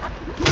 Ah!